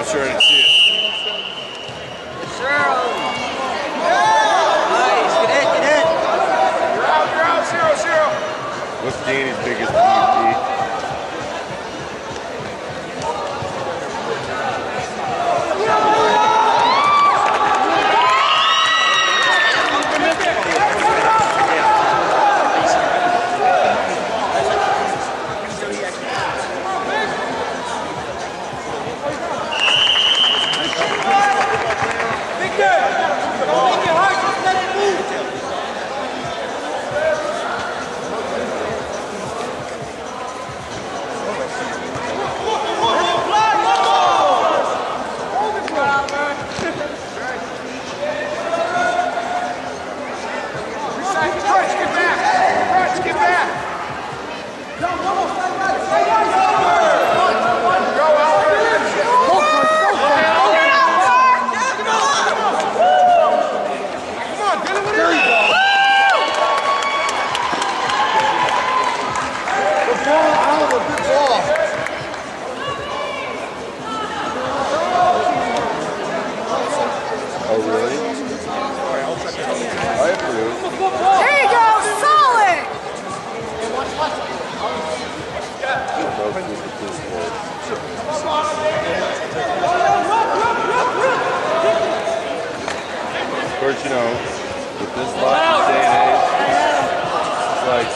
I'm sure I didn't see it. Nice, get in. You're out, you're out, zero, zero. What's Danny's biggest PvP? Like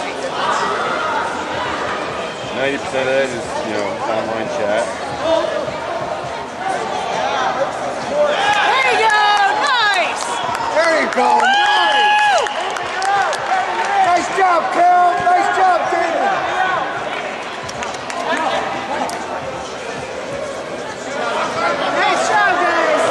90% of it is, you know, online chat. There you go, nice! There you go. Nice. Nice job, Carol. Nice job, David. Nice job, guys!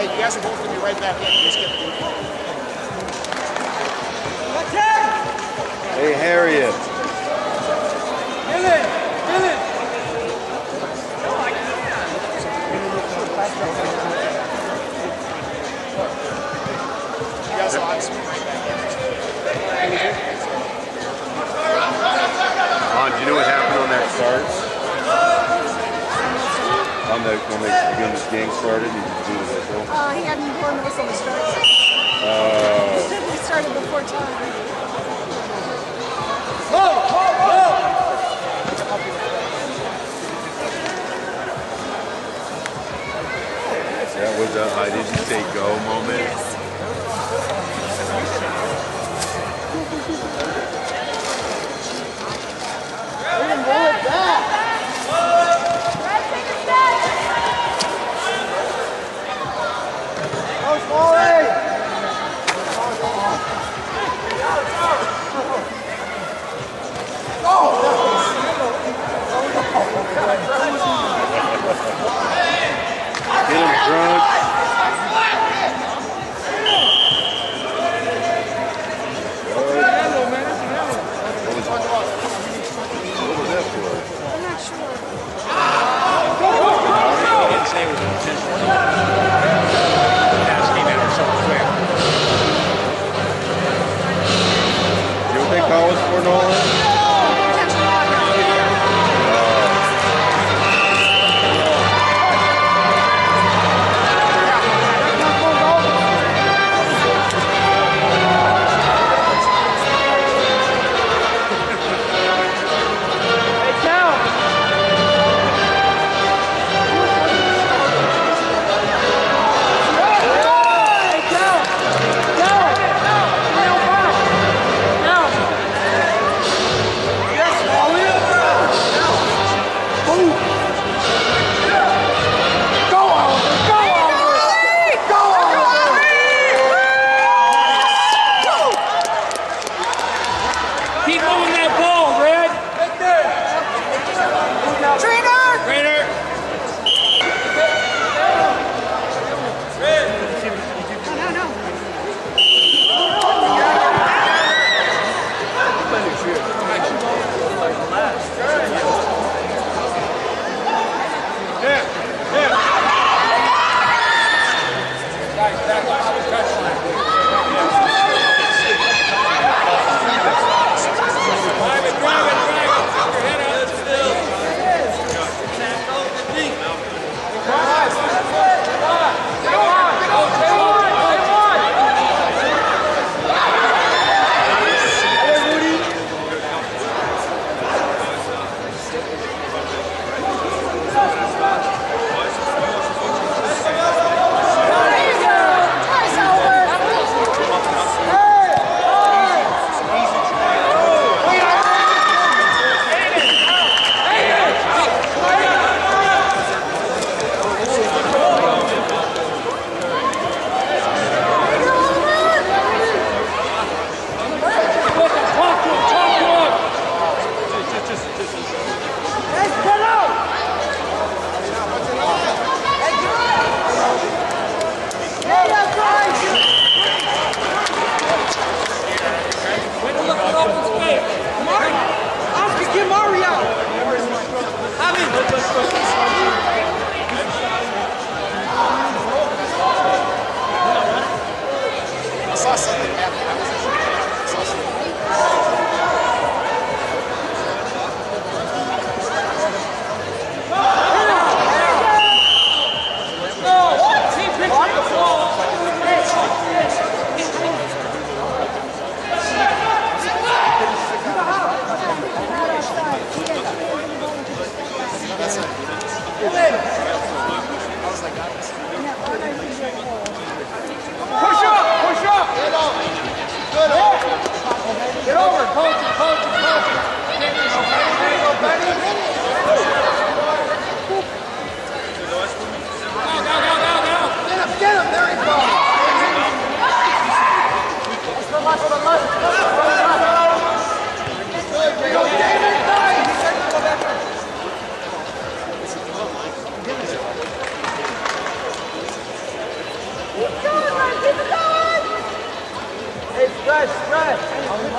Hey, you guys are both going to be right back in. Just get Hey, Harriet. You guys will obviously be right back in. On, do you know what happened on that start? On the when they when this game started, did you do the whistle? Uh, he hadn't blown the whistle to start. Oh. He started before time. That was a I didn't say go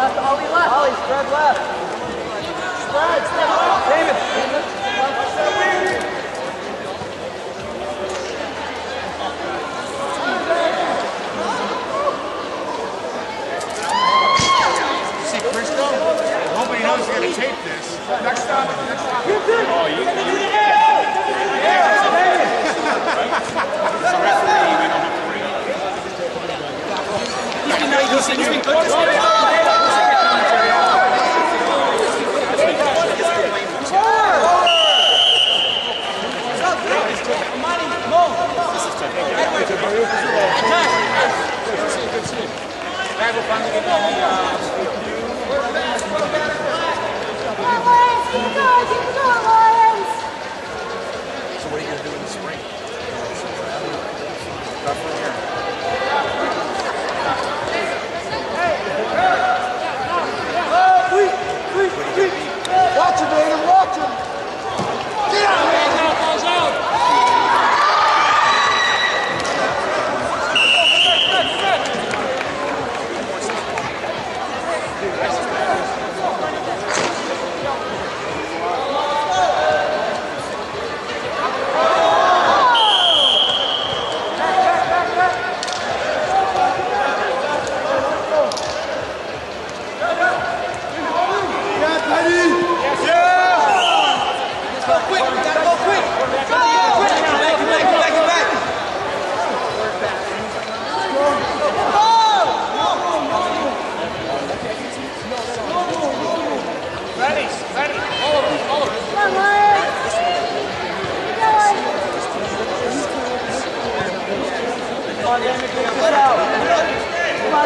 Left, Ollie left. Ollie, spread left. Spread, spread left. David. Oh, you, you He's been good.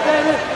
baby.